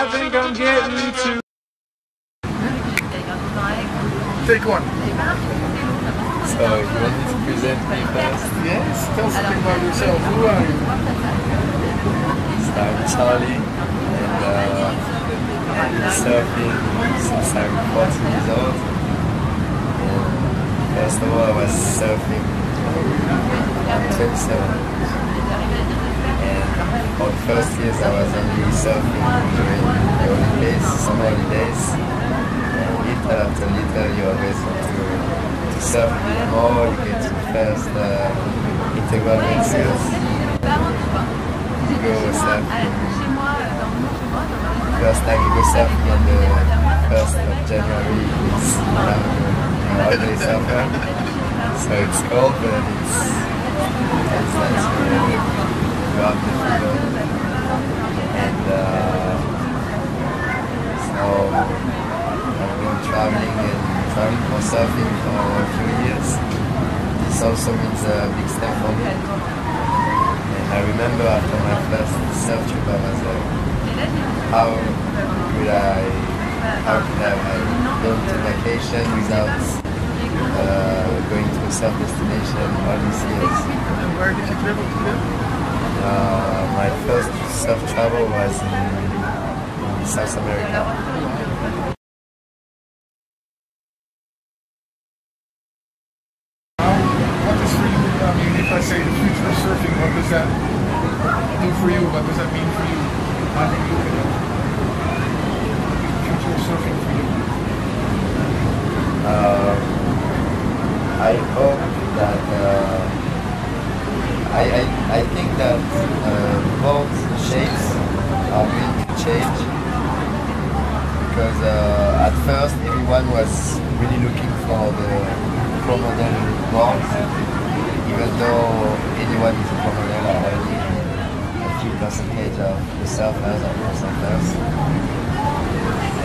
I think I'm getting to. Take one. So you want me to present me first? Yes, tell something about yourself. Who are you? So I'm Charlie and uh, I've been surfing since I'm 14 years old. And first of all, I was surfing. I'm 27. For the first years, I was only surfing during the holidays, summer holidays. And little after little, you always want to, to surf a bit more. You get your first uh, integral windsurf. You go surfing first time you go surfing on the 1st of January is now a holiday surfer. So it's cold but it's, it's nice to go up the. And uh, so I've been traveling and traveling for surfing for a few years. This also means a big step for me. And I remember after my first surf trip I was like, how could I, how could I have gone to vacation without uh, going to a surf destination all these years? And where did you travel to? Uh, my first surf travel was in South America. What is for you, I mean, if I say the future of surfing, what does that do for you? What does that mean for you? How do you look at it? Future of surfing for you? Uh, I hope that uh, I, I, I think that uh, both shapes are going to change. Because uh, at first everyone was really looking for the pro model board even though anyone is a pro model only a few percentage of the surfers are pro surfers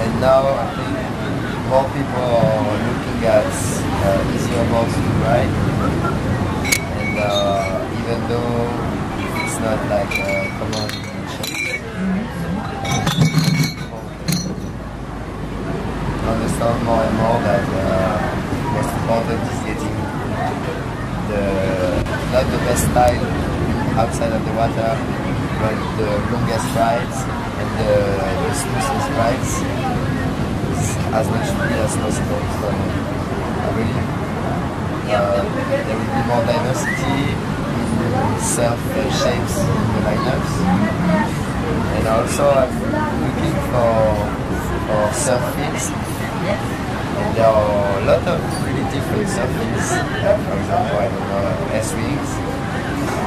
and now I think more people are looking at uh, easier boards to ride. And uh, even though it's not like a common shape, understand more and more that uh, most important is getting the not the best style outside of the water, but the longest rides and the, the smoothest rides as much speed as possible. So I really uh, there will be more diversity surf uh, shapes the lineups. And also I'm looking for for surf. And there are a lot of really different surf fins. For example, I don't know, S-wings.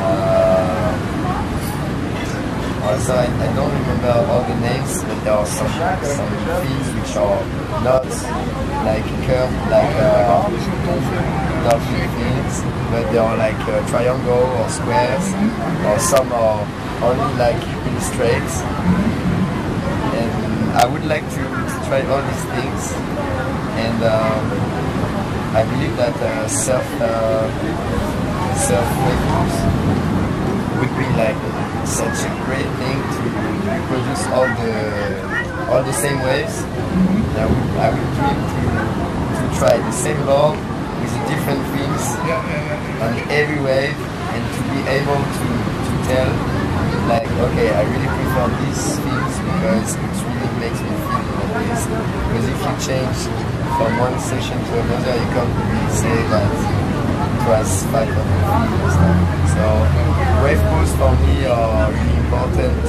Uh, also, I, I don't remember all the names, but there are some some fins which are not like curved like uh, dolphin but they are like uh, triangle or squares, or some are only like straight. And I would like to, to try all these things, and um, I believe that uh, surf uh, would be like such a great thing to reproduce all the all the same waves. I would, I would dream to, to try the same board with different fins Yeah, yeah, yeah. on every wave and to be able to, to tell like okay I really prefer these fins because it really makes me feel like this. Because if you change from one session to another you can't really say that it was 500 feet. So wave pools for me are really important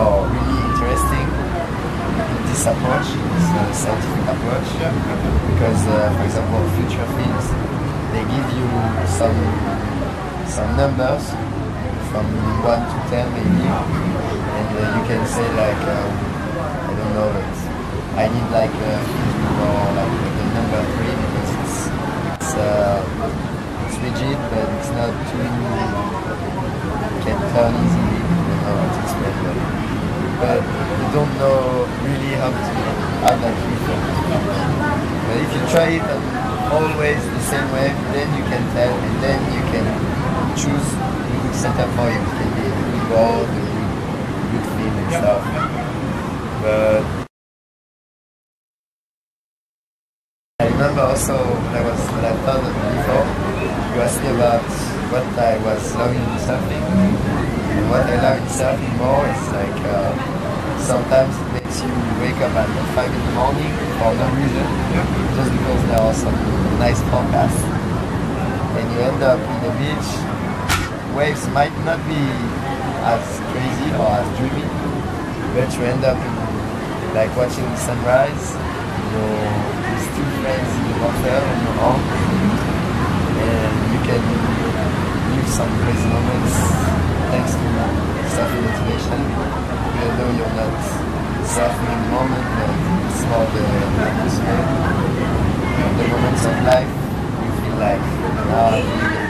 or really interesting in this approach, uh, scientific approach. Because uh, for example future fins they give you some some numbers from 1 to 10 maybe and uh, you can say like um, I don't know but I need like uh, or like the number 3 because it's it's uh, it's rigid but it's not too can turn easily I don't know how to explain that but you don't know really how to have that feeling but if you try it and always the same way, then you can tell and then you can choose the good setup for you. It can be the good board, the good, good and stuff. But I remember also when I was when I thought of before, you asked me about what I was loving in surfing. And what I love in surfing more is like uh, sometimes it makes you wake up at 5 in the morning for no reason, just because there are some nice forecasts. And you end up in the beach, waves might not be as crazy or as dreamy, but you end up in like watching the sunrise, you know, with two friends in the water on your own, and you can some crazy moments thanks to surfing motivation, even you're not surfing in the moment, but it's more the atmosphere, the moments of life, you feel like now I'm